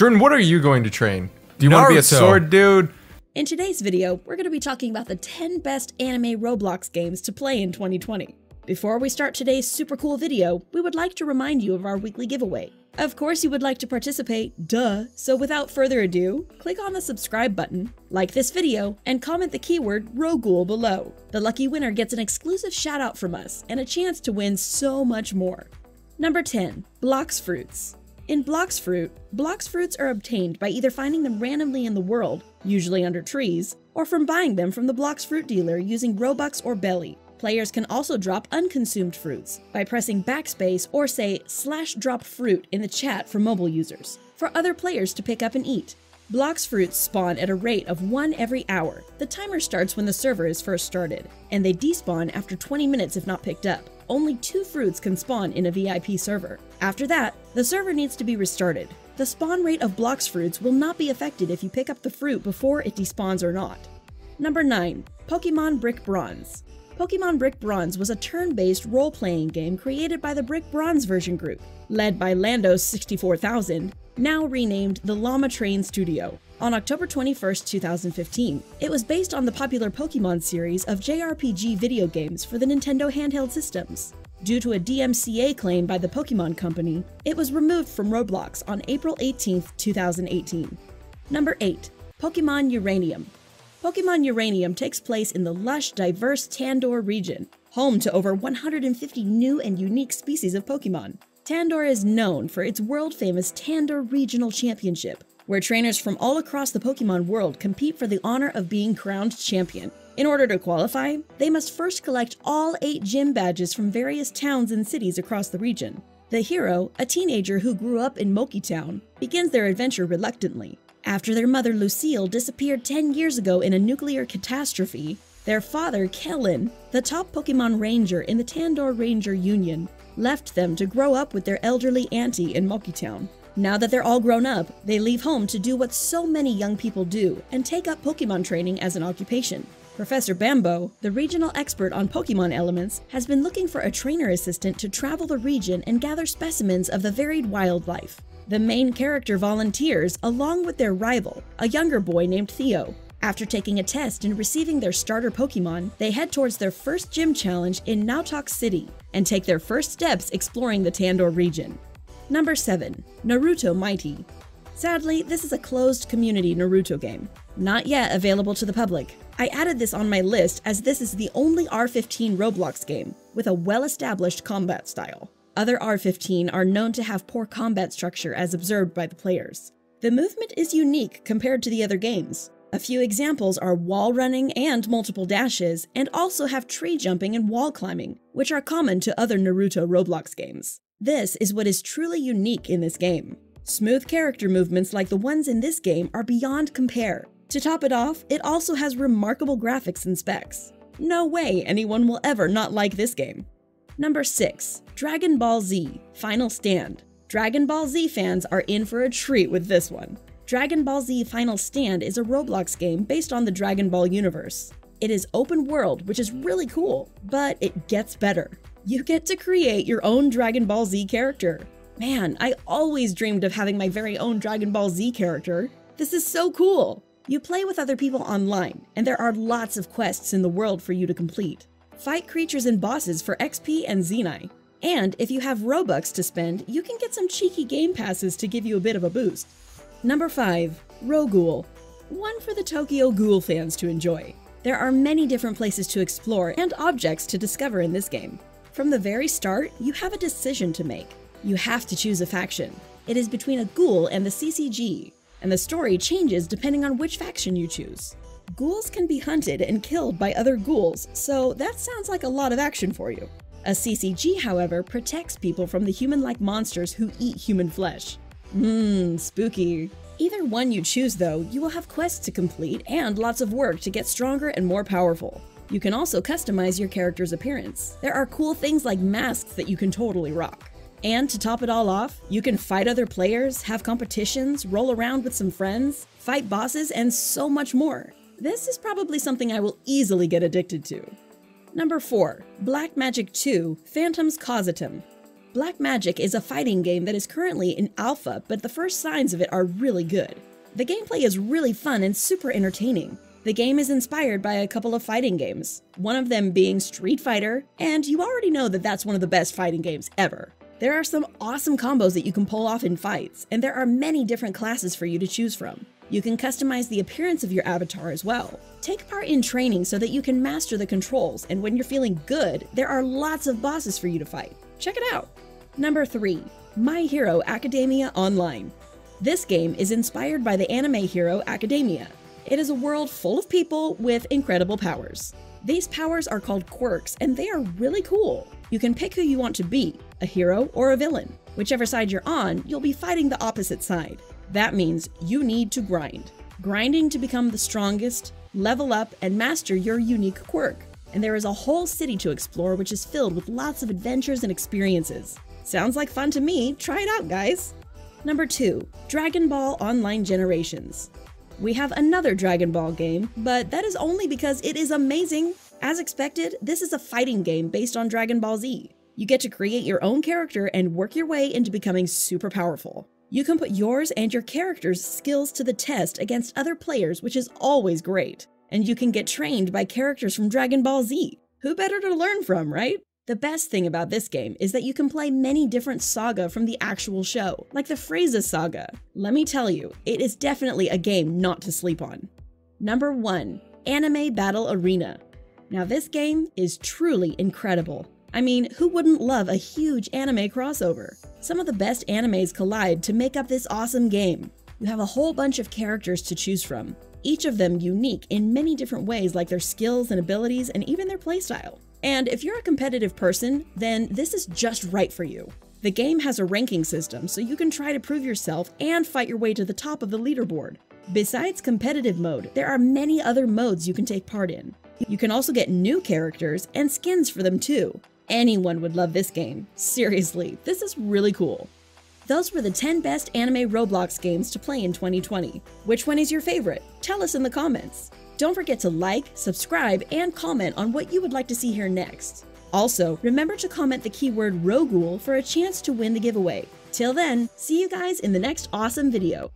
Jordan, what are you going to train? Do you want to be a sword dude? In today's video, we're going to be talking about the 10 best anime Roblox games to play in 2020. Before we start today's super cool video, we would like to remind you of our weekly giveaway. Of course, you would like to participate, duh, so without further ado, click on the subscribe button, like this video, and comment the keyword RO-GHOUL below. The lucky winner gets an exclusive shout out from us and a chance to win so much more. Number 10. Blox Fruits. In Blox Fruit, Blox Fruits are obtained by either finding them randomly in the world, usually under trees, or from buying them from the Blox Fruit dealer using Robux or Belly. Players can also drop unconsumed fruits by pressing backspace or say slash drop fruit in the chat for mobile users, for other players to pick up and eat. Blox fruits spawn at a rate of one every hour. The timer starts when the server is first started, and they despawn after 20 minutes if not picked up. Only two fruits can spawn in a VIP server. After that, the server needs to be restarted. The spawn rate of Blox fruits will not be affected if you pick up the fruit before it despawns or not. Number 9. Pokemon Brick Bronze. Pokemon Brick Bronze was a turn based role playing game created by the Brick Bronze version group, led by Lando64000, now renamed the Llama Train Studio, on October 21, 2015. It was based on the popular Pokemon series of JRPG video games for the Nintendo handheld systems. Due to a DMCA claim by the Pokemon Company, it was removed from Roblox on April 18, 2018. Number 8. Pokemon Uranium. Pokemon Uranium takes place in the lush, diverse Tandor region, home to over 150 new and unique species of Pokemon. Tandor is known for its world famous Tandor Regional Championship, where trainers from all across the Pokemon world compete for the honor of being crowned champion. In order to qualify, they must first collect all eight gym badges from various towns and cities across the region. The hero, a teenager who grew up in Moki Town, begins their adventure reluctantly. After their mother Lucille disappeared 10 years ago in a nuclear catastrophe, their father, Kellen, the top Pokemon Ranger in the Tandor Ranger Union, left them to grow up with their elderly auntie in Moki Town. Now that they're all grown up, they leave home to do what so many young people do and take up Pokemon training as an occupation. Professor Bambo, the regional expert on Pokemon elements, has been looking for a trainer assistant to travel the region and gather specimens of the varied wildlife. The main character volunteers along with their rival, a younger boy named Theo. After taking a test and receiving their starter Pokemon, they head towards their first gym challenge in Nautok City and take their first steps exploring the Tandor region. Number 7. Naruto Mighty. Sadly, this is a closed community Naruto game, not yet available to the public. I added this on my list as this is the only R15 Roblox game with a well established combat style. Other R15 are known to have poor combat structure as observed by the players. The movement is unique compared to the other games. A few examples are wall running and multiple dashes, and also have tree jumping and wall climbing, which are common to other Naruto Roblox games. This is what is truly unique in this game. Smooth character movements like the ones in this game are beyond compare. To top it off, it also has remarkable graphics and specs. No way anyone will ever not like this game. Number 6. Dragon Ball Z Final Stand. Dragon Ball Z fans are in for a treat with this one. Dragon Ball Z Final Stand is a Roblox game based on the Dragon Ball universe. It is open world, which is really cool, but it gets better. You get to create your own Dragon Ball Z character. Man, I always dreamed of having my very own Dragon Ball Z character. This is so cool! You play with other people online, and there are lots of quests in the world for you to complete. Fight creatures and bosses for XP and Zenni. And if you have Robux to spend, you can get some cheeky game passes to give you a bit of a boost. Number 5. Ro-Ghoul. One for the Tokyo Ghoul fans to enjoy. There are many different places to explore and objects to discover in this game. From the very start, you have a decision to make. You have to choose a faction. It is between a ghoul and the CCG, and the story changes depending on which faction you choose. Ghouls can be hunted and killed by other ghouls, so that sounds like a lot of action for you. A CCG, however, protects people from the human like monsters who eat human flesh. Mmm, spooky. Either one you choose, though, you will have quests to complete and lots of work to get stronger and more powerful. You can also customize your character's appearance. There are cool things like masks that you can totally rock. And to top it all off, you can fight other players, have competitions, roll around with some friends, fight bosses, and so much more. This is probably something I will easily get addicted to. Number 4. Black Magic 2 Phantom's Causatum. Black Magic is a fighting game that is currently in alpha, but the first signs of it are really good. The gameplay is really fun and super entertaining. The game is inspired by a couple of fighting games, one of them being Street Fighter, and you already know that that's one of the best fighting games ever. There are some awesome combos that you can pull off in fights, and there are many different classes for you to choose from. You can customize the appearance of your avatar as well. Take part in training so that you can master the controls, and when you're feeling good, there are lots of bosses for you to fight. Check it out! Number 3. My Hero Academia Online. This game is inspired by the anime hero Academia. It is a world full of people with incredible powers. These powers are called quirks, and they are really cool. You can pick who you want to be, a hero or a villain. Whichever side you're on, you'll be fighting the opposite side. That means you need to grind. Grinding to become the strongest, level up, and master your unique quirk. And there is a whole city to explore which is filled with lots of adventures and experiences. Sounds like fun to me, try it out, guys! Number 2. Dragon Ball Online Generations. We have another Dragon Ball game, but that is only because it is amazing. As expected, this is a fighting game based on Dragon Ball Z. You get to create your own character and work your way into becoming super powerful. You can put yours and your character's skills to the test against other players, which is always great. And you can get trained by characters from Dragon Ball Z. Who better to learn from, right? The best thing about this game is that you can play many different saga from the actual show, like the Frieza saga. Let me tell you, it is definitely a game not to sleep on. Number 1. Anime Battle Arena. Now this game is truly incredible. I mean, who wouldn't love a huge anime crossover? Some of the best animes collide to make up this awesome game. You have a whole bunch of characters to choose from, each of them unique in many different ways like their skills and abilities and even their playstyle. And if you're a competitive person, then this is just right for you. The game has a ranking system, so you can try to prove yourself and fight your way to the top of the leaderboard. Besides competitive mode, there are many other modes you can take part in. You can also get new characters and skins for them too. Anyone would love this game. Seriously, this is really cool. Those were the 10 best anime Roblox games to play in 2020. Which one is your favorite? Tell us in the comments. Don't forget to like, subscribe, and comment on what you would like to see here next. Also, remember to comment the keyword RO-GHOUL for a chance to win the giveaway. Till then, see you guys in the next awesome video.